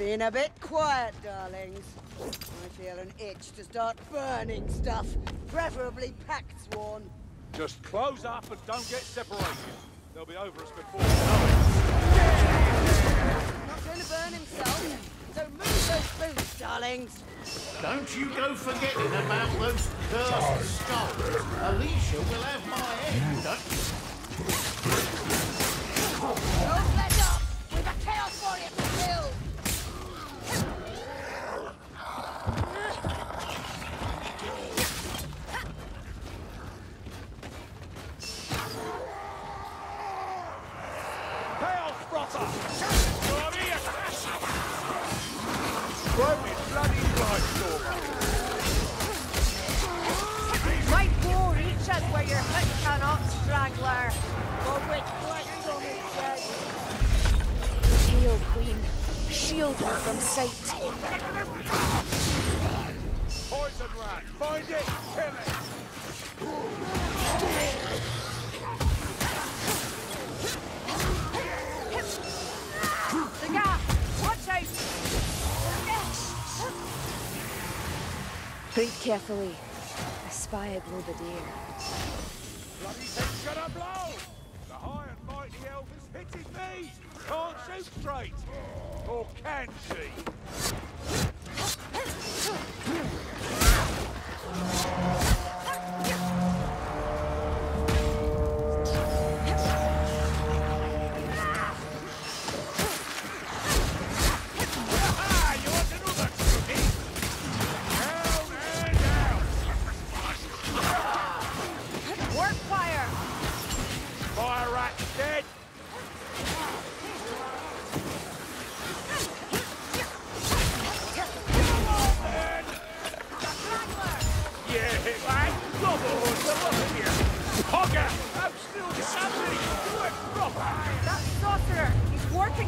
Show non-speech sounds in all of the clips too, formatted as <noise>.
Been a bit quiet, darlings. I feel an itch to start burning stuff, preferably packed one. Just close up and don't get separated. They'll be over us before Not going to burn himself, so move those boots, darlings. Don't you go forgetting about those cursed skulls. Alicia will have my head, Shield her from sight. Poison rat! Find it! Kill it! The gap! Watch out! Think carefully. I spy a globadier. Can't shoot straight! Or can she?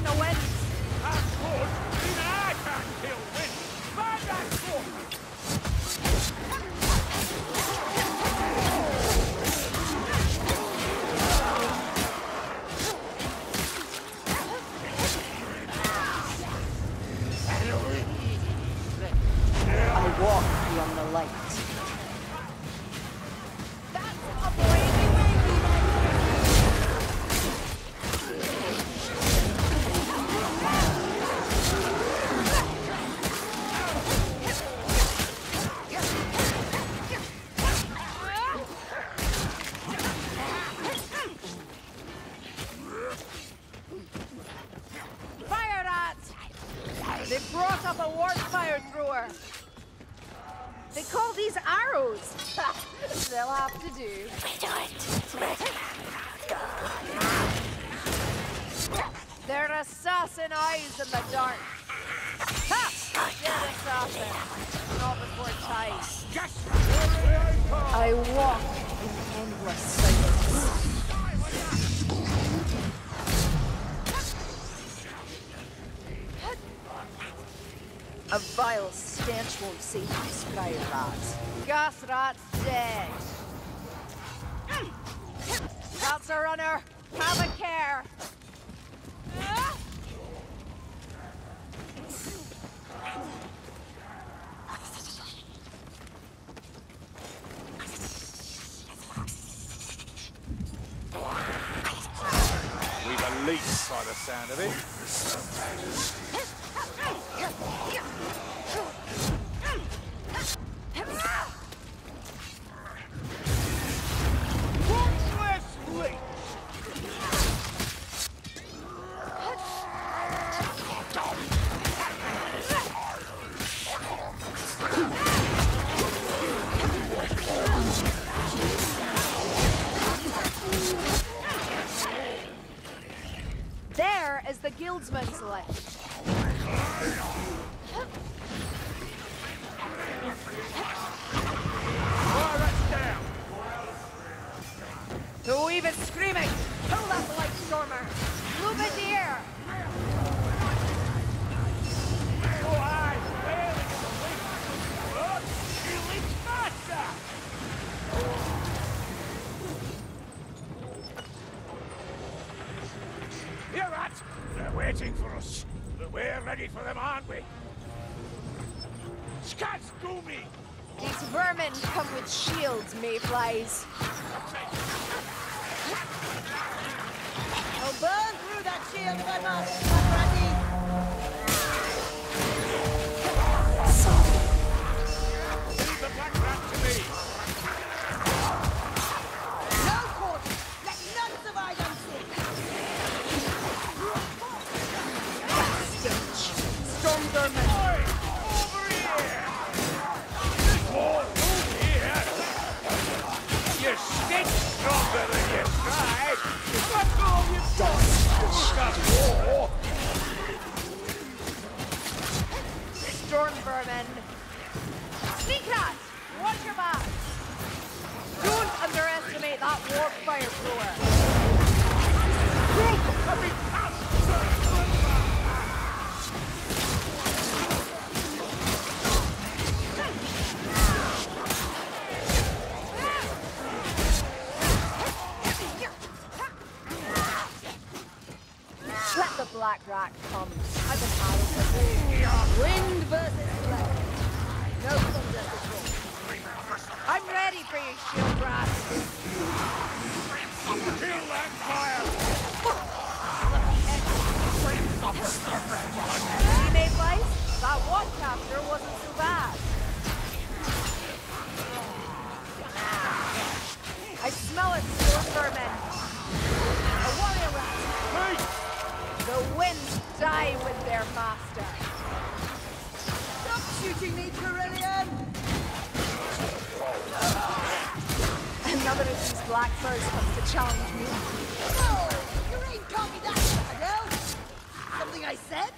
The winds! They call these arrows. <laughs> They'll have to do. We do They're assassin eyes in the dark. Ha! Dead assassin. Not before time. I walk in endless silence. A vile stench won't save you, Spire Rats. Gas dead. Hmm. That's a runner. Have a care. We've a lease by the sound of it. Mayflies. I'll burn through that shield if I must. I'm Sneak! Watch your back! Don't underestimate that warp fire thrower. Let the black rat come. I've been out Wind versus flame. No thunder before. I'm ready for you, shield rat. Kill that fire! <laughs> Made life? That one capture die with their master. Stop shooting me, Kerillian! Another of these black furs comes to challenge me. Oh, you ain't caught me that shadow. Something I said?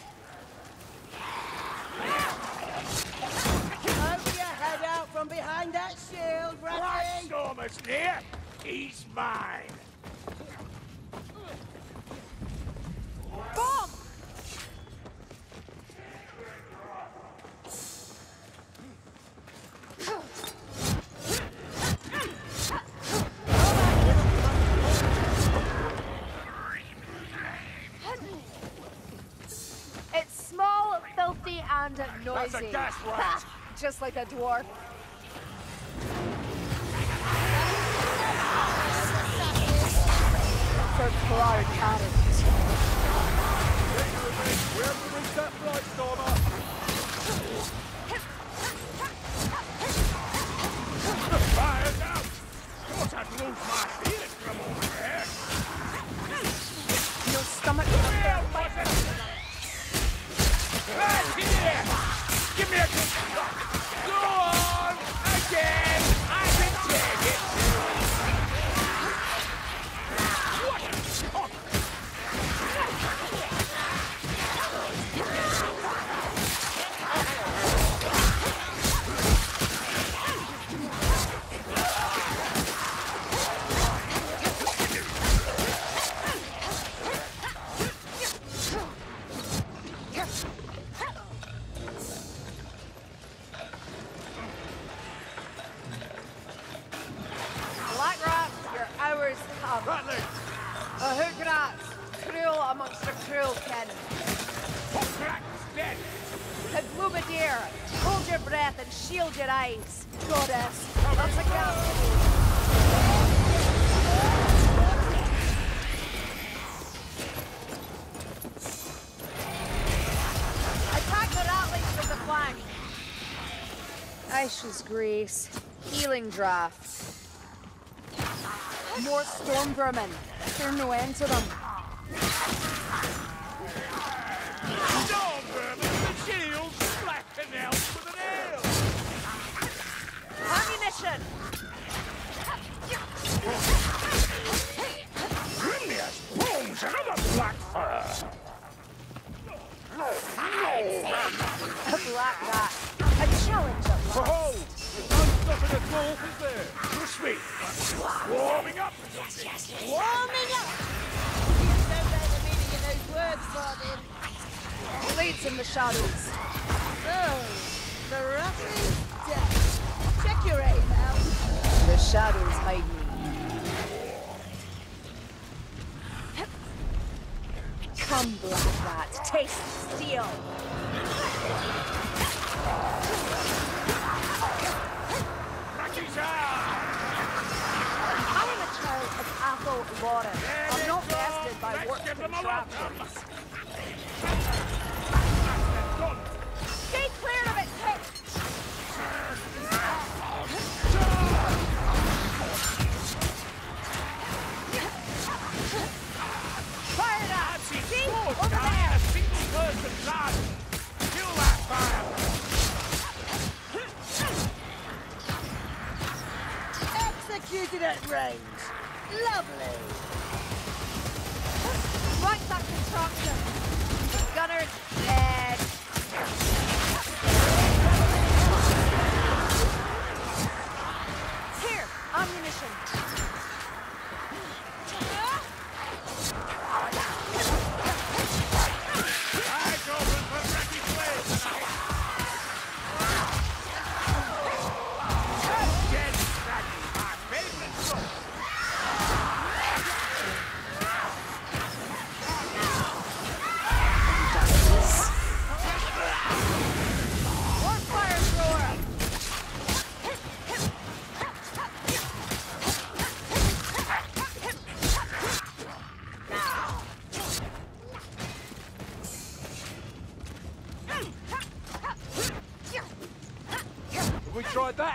Poke your head out from behind that shield, Bradley. Stormer's near! He's mine! Gas rat. Just like a dwarf. For Clark Adams. We have to reach that flight, Stormer! Isha's Grace, healing draft. More storm vermin. There's no end to them.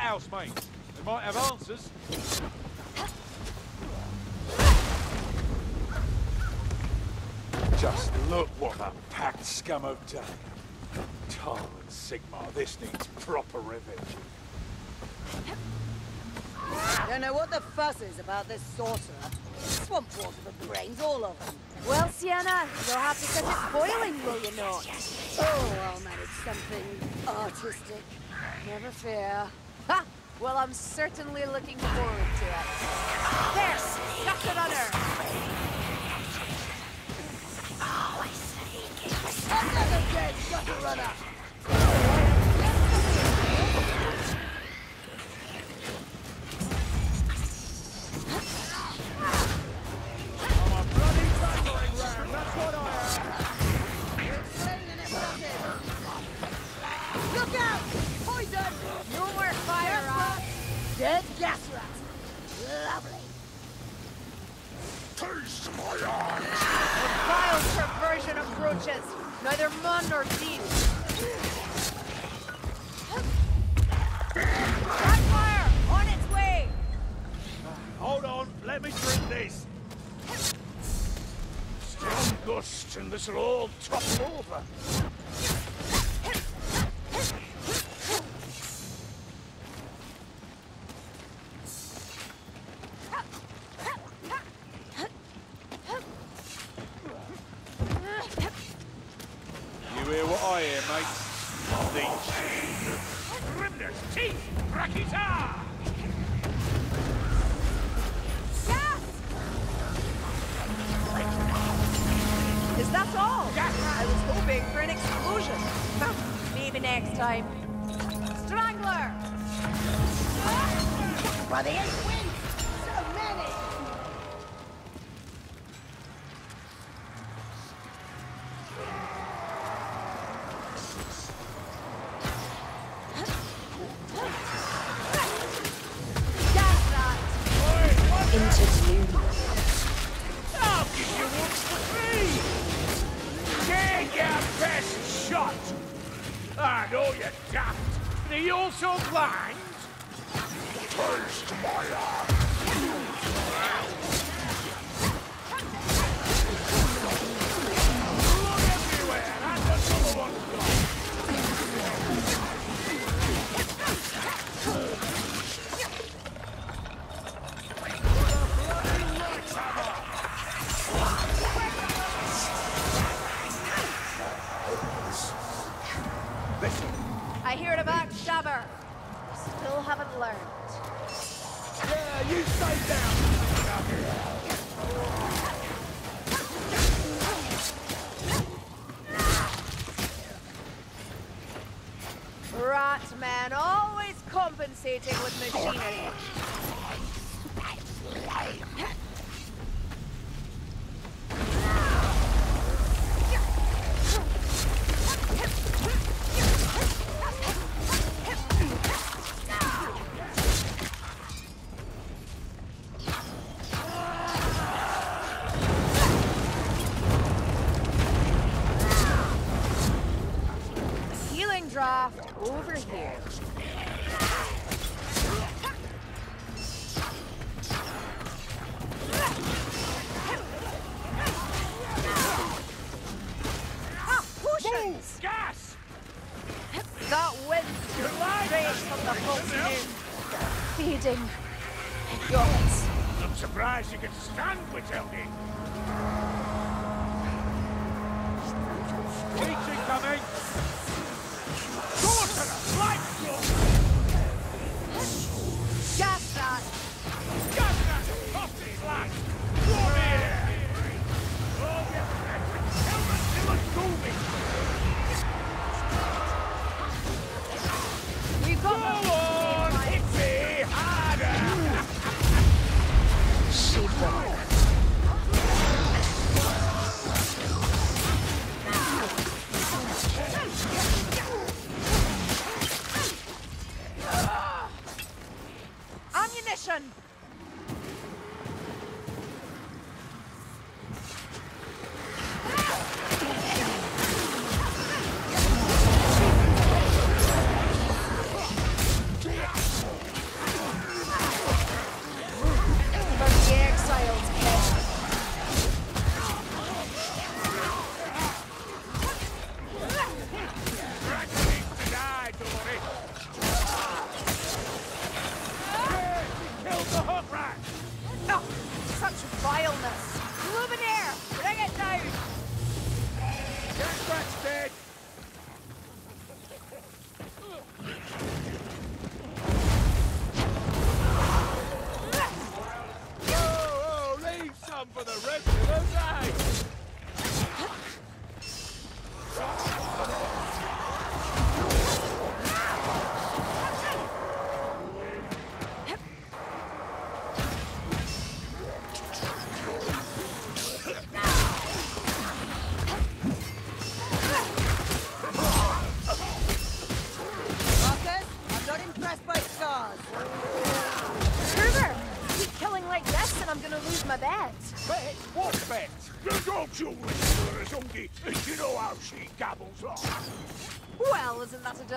House, mate? They might have answers. Just look what the packed scum have done. Taal and Sigmar, this needs proper revenge. Don't know what the fuss is about this sorcerer. Swamp water for brains, all of them. Well, Sienna, you'll have to set it boiling, will you not? Oh, I'll manage something artistic. Never fear. Well, I'm certainly looking forward to it. There! Got the runner! Another dead gutter runner! Is that all? I was hoping for an explosion. <laughs> Maybe next time. Strangler! For the over here. Gas! That wind straight from the multitude. Feeding yours. I'm surprised you can stand, Matilda. Teaching coming!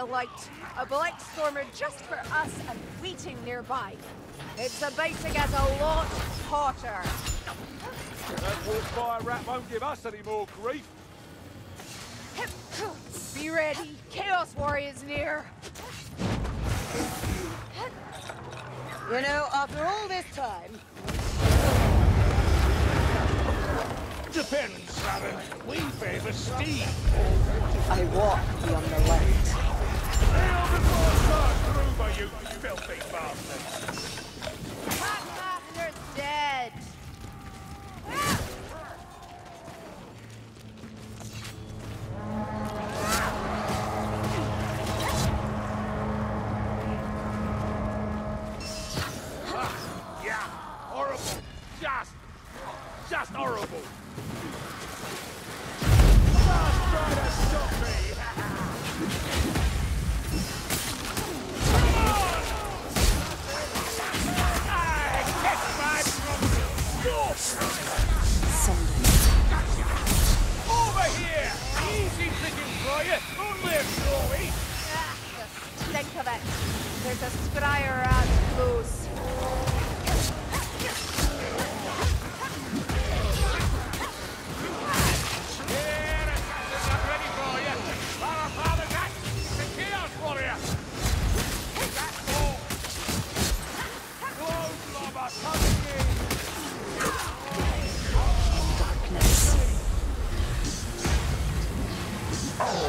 a light. A black stormer just for us and waiting nearby. It's abating us a lot hotter. That wolf fire rat won't give us any more grief. <laughs> Be ready. Chaos Warriors near. You know, after all this time... Depends, Sarah. We favor speed. I walk beyond the light. You filthy bastards! Dead!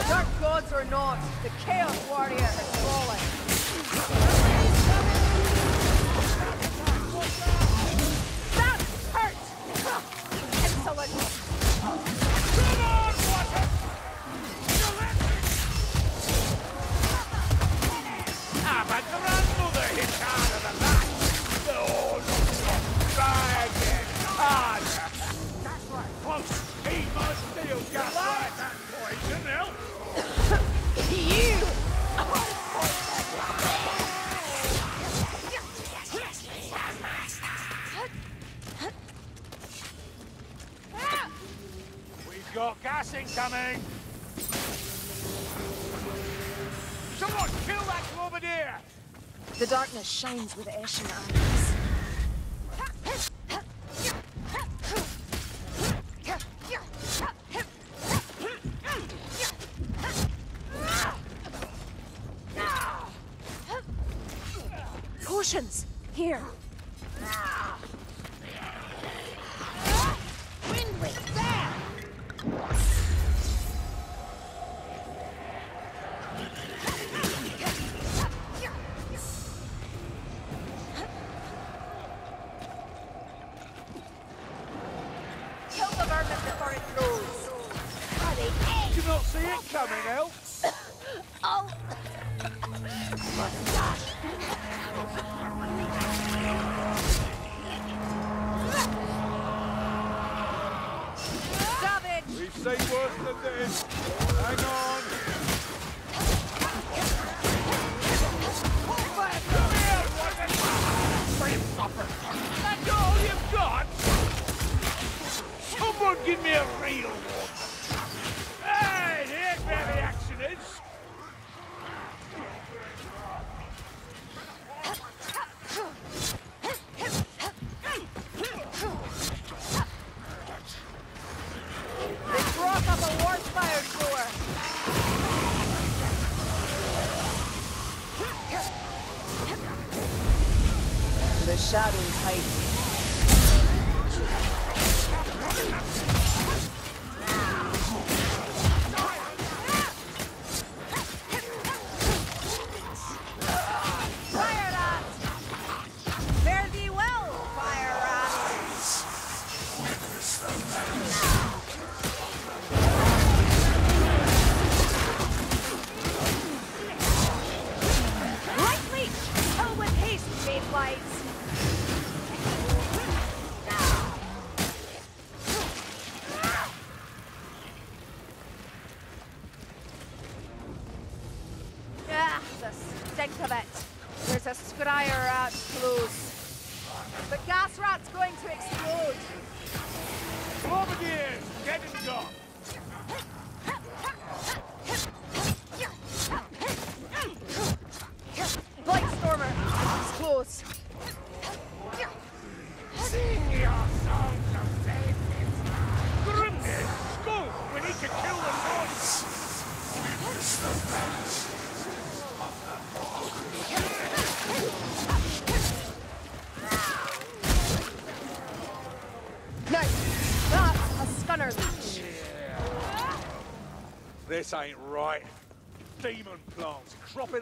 Dark gods or not, the Chaos Warrior has fallen. Gas incoming! Someone kill that Globadier! The darkness shines with ashen eyes. Potions! Here! of it. There's a Scryer rat close. The gas rat's going to explode. Bombardiers, get it done.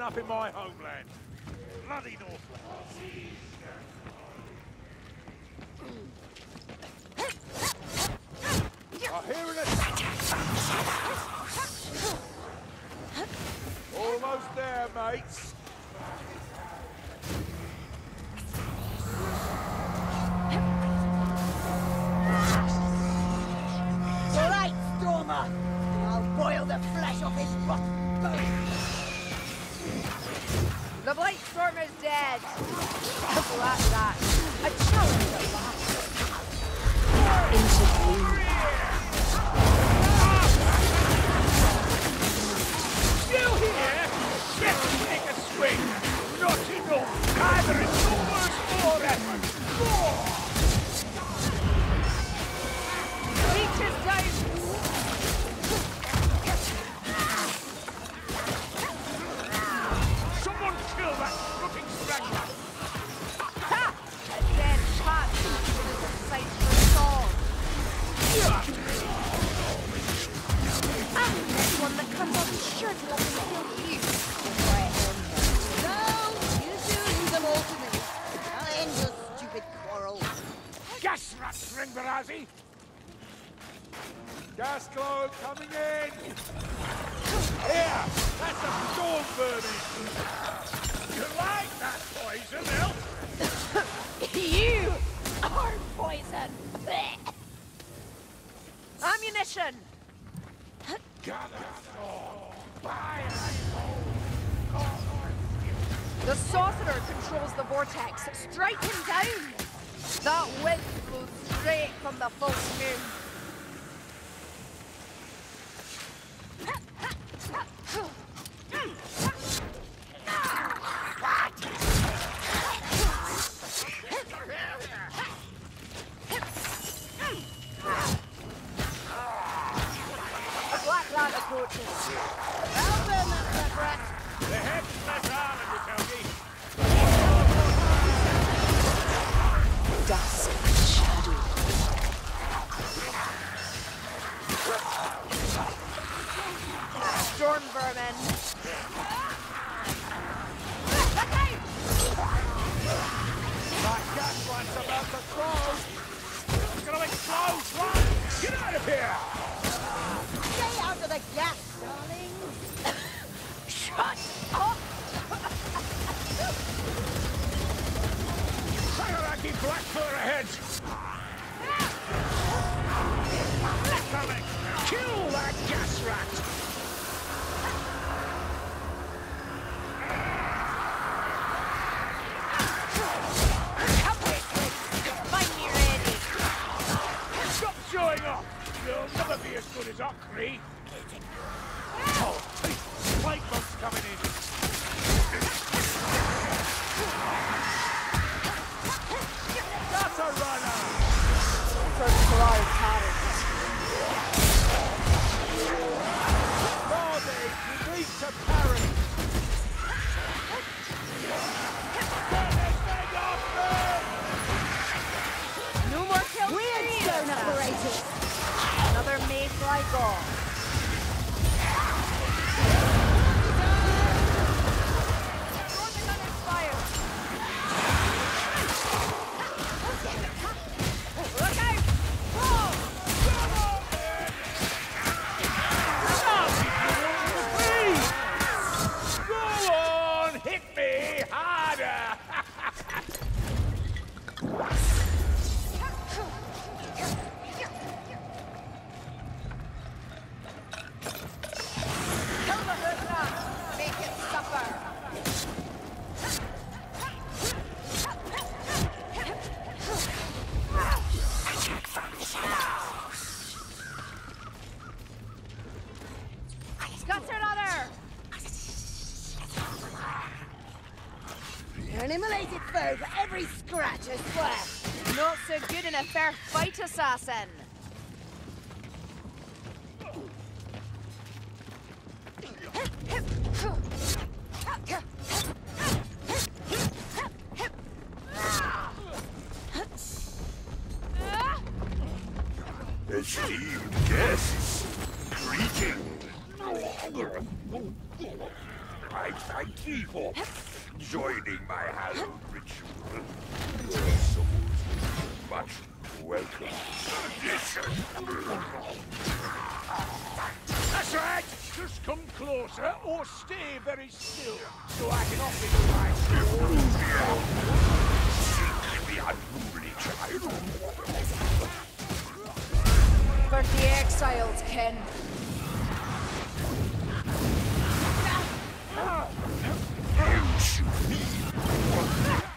up in my homeland. Bloody North like that. that, Ringbarazi! Gas cloud coming in! Here! That's a storm vermin! You like that poison, Elf? <laughs> you are poison! <laughs> Ammunition! Gather The Sorcerer controls the Vortex. Strike him down! That wind blows straight from the full moon. <laughs> an immolated foe for every scratch, I swear. Not so good in a fair fight, assassin. always. You shoot me.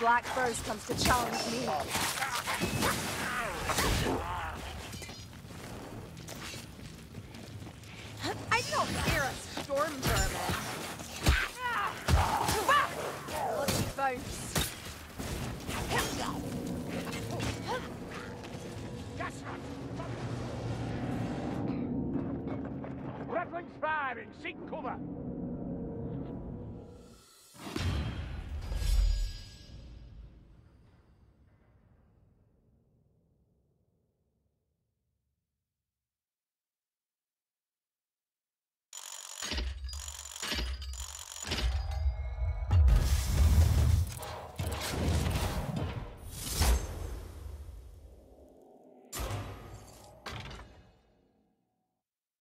Black furs comes to challenge me.